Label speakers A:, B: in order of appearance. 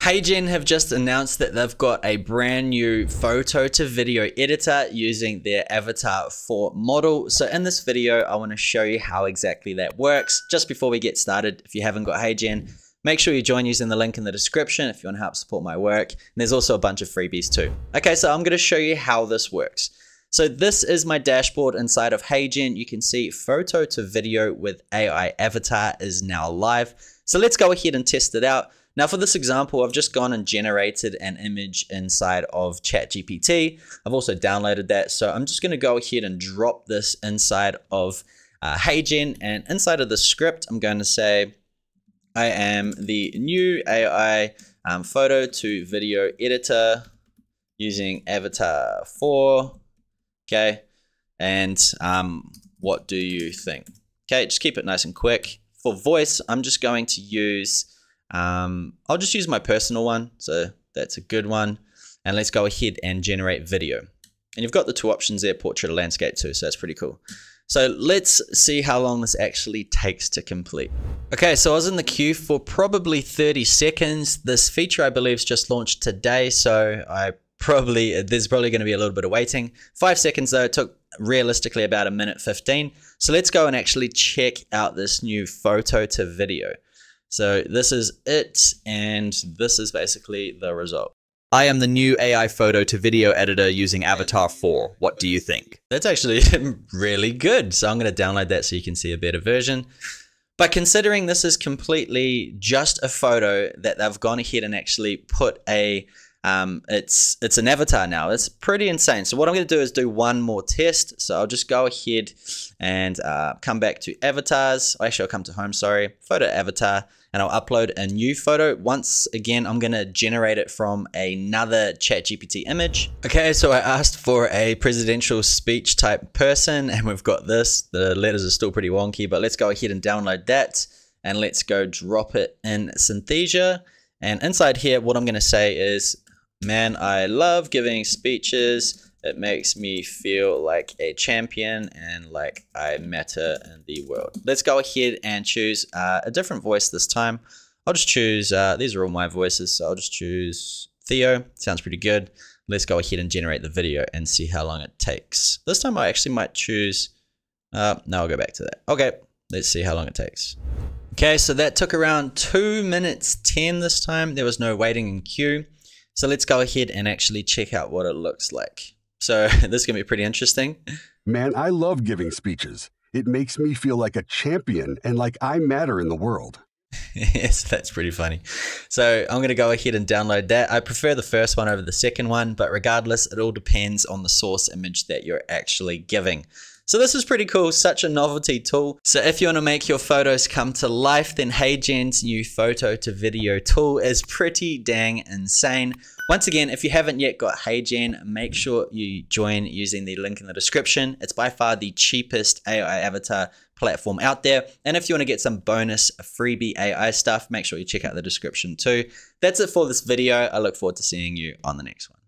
A: HeyGen have just announced that they've got a brand new photo to video editor using their Avatar 4 model. So in this video, I want to show you how exactly that works. Just before we get started, if you haven't got HeyGen, make sure you join using the link in the description if you want to help support my work. And there's also a bunch of freebies too. Okay, so I'm going to show you how this works. So this is my dashboard inside of HeyGen. You can see photo to video with AI avatar is now live. So let's go ahead and test it out. Now for this example, I've just gone and generated an image inside of ChatGPT. I've also downloaded that. So I'm just going to go ahead and drop this inside of uh, HeyGen. And inside of the script, I'm going to say, I am the new AI um, photo to video editor using Avatar 4. Okay. And um, what do you think? Okay, just keep it nice and quick. For voice, I'm just going to use um, I'll just use my personal one. So that's a good one. And let's go ahead and generate video. And you've got the two options there, portrait or landscape too. So that's pretty cool. So let's see how long this actually takes to complete. Okay, so I was in the queue for probably 30 seconds. This feature, I believe, is just launched today. So I probably, there's probably going to be a little bit of waiting. Five seconds though, it took realistically about a minute 15. So let's go and actually check out this new photo to video. So this is it, and this is basically the result. I am the new AI photo to video editor using Avatar 4. What do you think? That's actually really good. So I'm going to download that so you can see a better version. But considering this is completely just a photo that they've gone ahead and actually put a um, it's it's an avatar now. It's pretty insane. So what I'm going to do is do one more test. So I'll just go ahead and uh, come back to avatars. Actually, I'll come to home. Sorry, photo avatar, and I'll upload a new photo. Once again, I'm going to generate it from another ChatGPT image. Okay, so I asked for a presidential speech type person, and we've got this. The letters are still pretty wonky, but let's go ahead and download that, and let's go drop it in Synthesia. And inside here, what I'm going to say is Man, I love giving speeches. It makes me feel like a champion and like I matter in the world. Let's go ahead and choose uh, a different voice this time. I'll just choose, uh, these are all my voices, so I'll just choose Theo. Sounds pretty good. Let's go ahead and generate the video and see how long it takes. This time I actually might choose, uh, no, I'll go back to that. Okay, let's see how long it takes. Okay, so that took around 2 minutes 10 this time. There was no waiting in queue. So let's go ahead and actually check out what it looks like. So this is going to be pretty interesting.
B: Man, I love giving speeches. It makes me feel like a champion and like I matter in the world.
A: yes, that's pretty funny. So I'm going to go ahead and download that. I prefer the first one over the second one, but regardless, it all depends on the source image that you're actually giving. So this is pretty cool, such a novelty tool. So if you want to make your photos come to life, then HeyGen's new photo to video tool is pretty dang insane. Once again, if you haven't yet got HeyGen, make sure you join using the link in the description. It's by far the cheapest AI avatar platform out there. And if you want to get some bonus freebie AI stuff, make sure you check out the description too. That's it for this video. I look forward to seeing you on the next one.